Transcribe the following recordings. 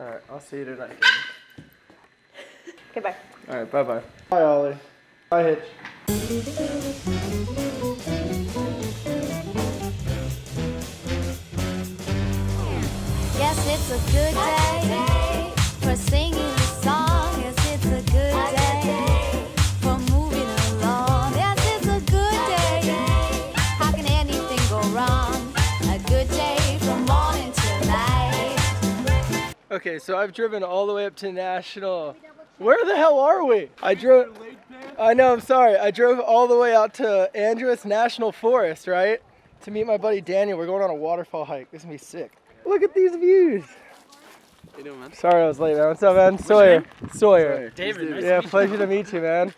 All right, I'll see you tonight. Okay, bye. All right, bye bye. Bye, Ollie. Bye, Hitch. Yes, it's a good day for singing Okay, so I've driven all the way up to National. Where the hell are we? I drove. I know. I'm sorry. I drove all the way out to Angeles National Forest, right, to meet my buddy Daniel. We're going on a waterfall hike. This is gonna be sick. Look at these views. You doing, man? Sorry I was late, man. What's up, man? Sawyer. Sawyer. David, nice Yeah, pleasure to meet you, man.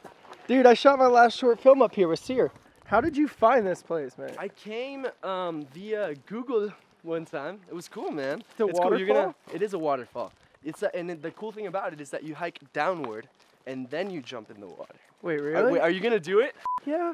Dude, I shot my last short film up here with Sear. How did you find this place, man? I came um, via Google one time. It was cool, man. The it's Cool. You're gonna, it is a waterfall. It's a, and the cool thing about it is that you hike downward and then you jump in the water. Wait, Are, really? wait, are you gonna do it? yeah.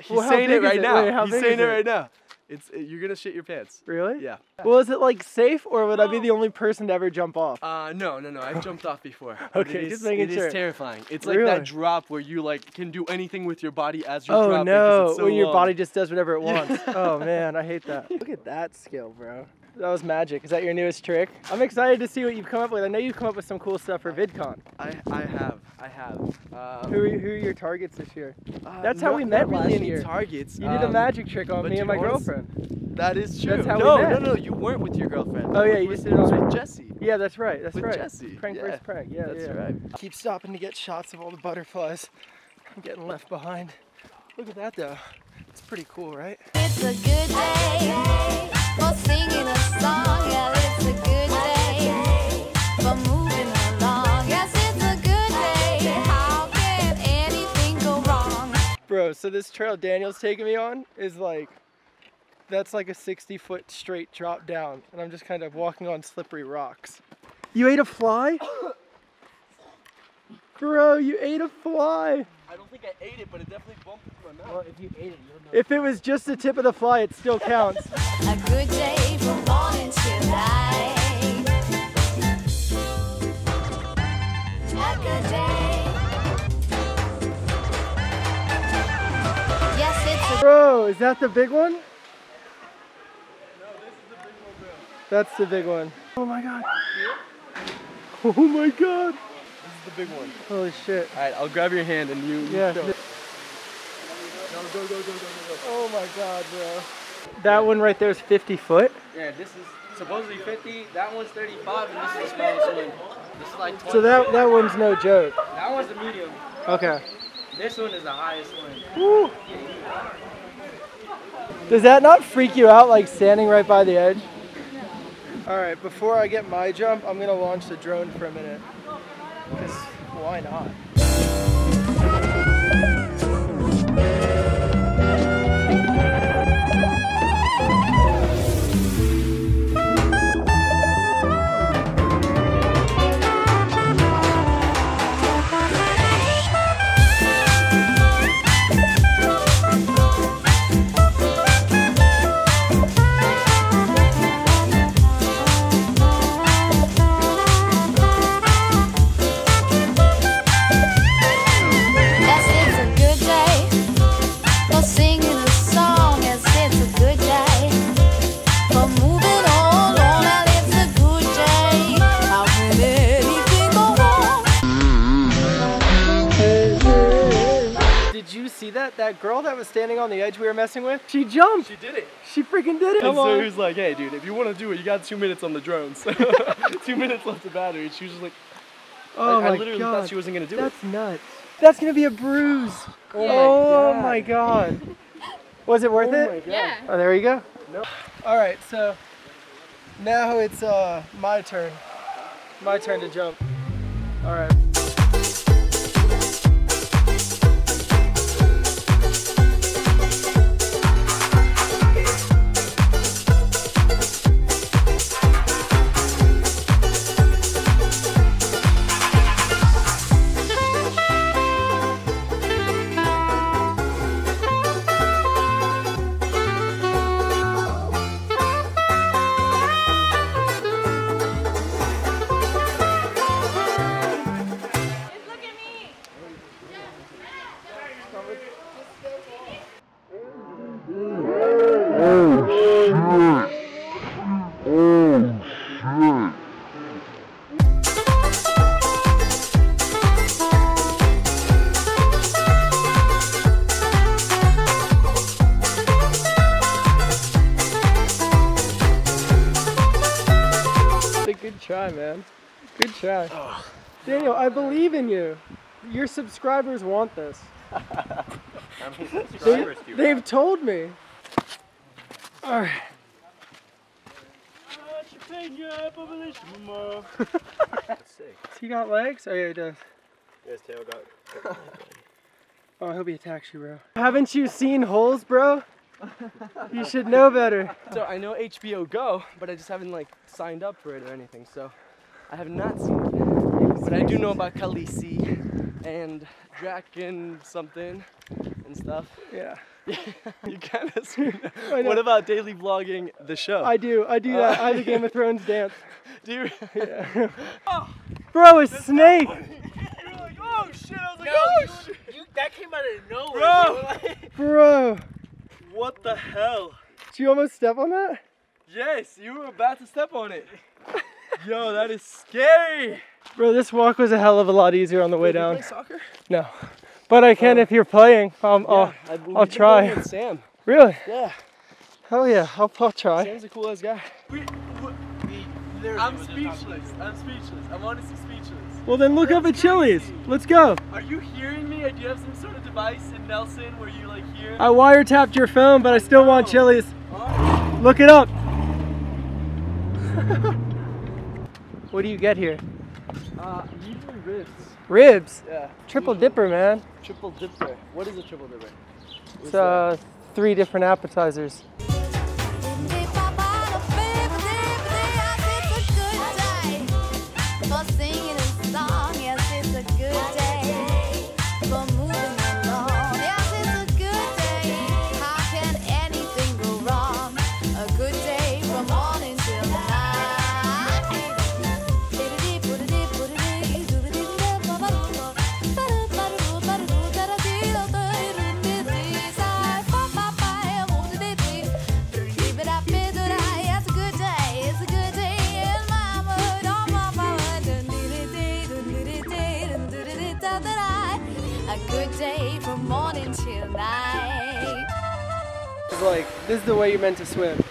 He's Well, saying it right it? now. Wait, He's saying it it? right now. It's uh, you're gonna shit your pants. Really? Yeah. Well, is it like safe, or would I be the only person to ever jump off? Uh, no, no, no. I've jumped off before. Okay, it just is- making It sure. is terrifying. It's like that drop where you like can do anything with your body as you're Oh dropping. 'cause no! it's so when your long. body just does whatever it wants. oh man, I hate that. Look at that skill, bro. That was magic. Is that your newest trick? I'm excited to see what you've come up with. I know you've come up with some cool stuff for VidCon. I, I have, I have. Um, Who are, who are your targets this year? uh, That's how not- we met really last any year. Targets. You did a um, magic trick on me and my girlfriend. That is true. That's how we no, met. no, no. You weren't with your girlfriend. Oh, yeah, It you was, just did it it was on- with Jesse. Yeah, that's right. That's With right. Jesse, Prank yeah. versus prank. Yeah, That's yeah. right. Keep stopping to get shots of all the butterflies. I'm getting left behind. Look at that though. It's pretty cool, right? It's a good day for singing a song. Yeah, it's a good day for moving along. Yes, it's a good day. How can anything go wrong? Bro, so this trail Daniel's taking me on is like, that's like a 60 foot straight drop down, and I'm just kind of walking on slippery rocks. You ate a fly? Bro, you ate a fly. I don't think I ate it, but it definitely bumped into my mouth. if you ate it, you'll know. If it was just the tip of the fly, it still counts. A good day from morning till night. A good day. Yes, it's a Bro, is that the big one? That's the big one. Oh my god. Oh my god. This is the big one. Holy shit. All right, I'll grab your hand and you. you Yeah. show. Oh my god, bro. That one right there is 50 foot. Yeah, this is supposedly 50. That one's 35, and this is the smallest one. This is like 20. So that that one's no joke. that one's the medium. Okay. This one is the highest one. Woo. Does that not freak you out like standing right by the edge? All right, before I get my jump, I'm gonna launch the drone for a minute. Because why not? That? That girl that was standing on the edge we were messing with? She jumped. She did it. She freaking did it. And Come so on. he was like, "Hey, dude, if you want to do it, you got two minutes on the drones. two minutes left of battery." She was just like, Oh I, my I literally god. thought she wasn't gonna do it. That's nuts. That's gonna be a bruise. Oh, my god. Was it worth it? Yeah. Oh, there you go. All right, so now it's uh my turn. My turn to jump. All right. Good try, man. Good try. Daniel, I believe in you. Your subscribers want this. They, they've told me. All right. he got legs? Oh yeah, he does. His tail got. Oh, I hope he attacks you, bro. Haven't you seen holes, bro? You should know better. So I know HBO Go, but I just haven't like signed up for it or anything. So I have not seen it. But I do know about Khaleesi and Draken something and stuff. Yeah. you kind of. I know. What about daily vlogging the show? I do. I do that. I have a Game of Thrones dance. do. You, Yeah. Oh! Bro, a snake. Oh shit! I was like, oh shit! You, that came out of nowhere, Bro. Bro, what the hell? did you almost step on that? Yes, you were about to step on it. Yo, that is scary. Bro, this walk was a hell of a lot easier on the way Do you down. play soccer? No. But I can if you're playing. Um, oh, Yeah, I- we've I'll try. With Sam. really? Yeah, Hell yeah, I'll, I'll try. Sam's a cool ass guy. I'm speechless. I'm speechless. I'm honestly speechless. Well then look up at Chili's. Let's go. Are you hearing me? Or do you have some sort of device in Nelson where you like hear? I wiretapped your phone, but I still want Chili's. Look it up. what do you get here? Uh, usually ribs. Ribs. Yeah. Triple dipper, man. Triple dipper. What is a triple dipper? It's uh, three different appetizers. Like, this is the way you're meant to swim.